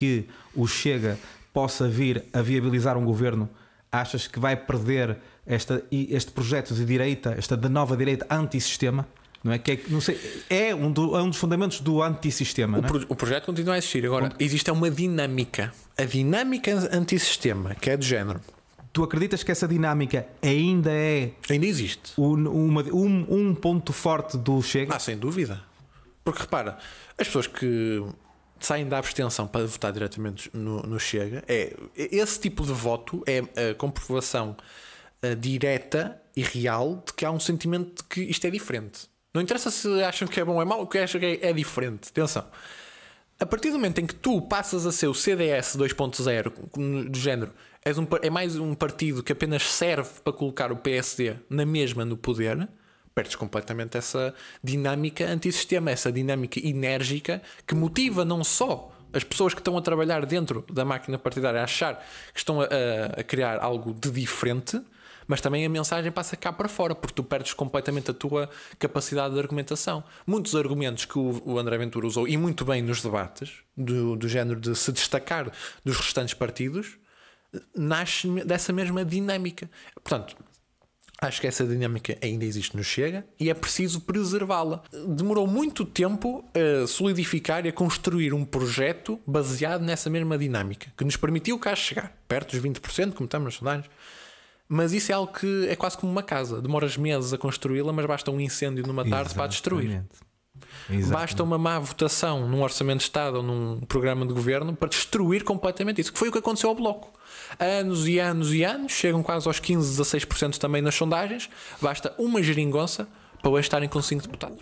que o Chega possa vir a viabilizar um governo, achas que vai perder esta, este projeto de direita, esta de nova direita antissistema? Não é? Que é, não sei, é, um, do, é um dos fundamentos do antissistema. O, é? o projeto continua a existir. Agora, existe uma dinâmica. A dinâmica antissistema, que é do género, Tu acreditas que essa dinâmica ainda é ainda existe. um, uma- um, um ponto forte do Chega? Ah, sem dúvida. Porque repara, as pessoas que saem da abstenção para votar diretamente no, no Chega, é, esse tipo de voto é a comprovação eh, direta e real de que há um sentimento de que isto é diferente. Não interessa se acham que é bom ou é mau, o que acham que é, é diferente. Atenção. A partir do momento em que tu passas a ser o CDS 2.0 do género, és um, é mais um partido que apenas serve para colocar o PSD na mesma no poder, perdes completamente essa dinâmica antissistema, essa dinâmica enérgica que motiva não só as pessoas que estão a trabalhar dentro da máquina partidária a achar que estão a, a- criar algo de diferente, mas também a mensagem passa cá para fora, porque tu perdes completamente a tua capacidade de argumentação. Muitos argumentos que o, o André Ventura usou, e muito bem nos debates, do, do género de se destacar dos restantes partidos, nasce dessa mesma dinâmica. Portanto, Acho que essa dinâmica ainda existe no Chega e é preciso preservá-la. Demorou muito tempo a solidificar e a construir um projeto baseado nessa mesma dinâmica, que nos permitiu cá chegar, perto dos 20%, como estamos nas sondagens. Mas isso é algo que é quase como uma casa. Demoras meses a construí-la, mas basta um incêndio numa tarde para a destruir. Exatamente. Basta uma má votação num orçamento de Estado ou num programa de governo para destruir completamente isso, que foi o que aconteceu ao Bloco. Anos e anos e anos, chegam quase aos 15, 16% também nas sondagens, basta uma geringonça para estarem com 5 deputados.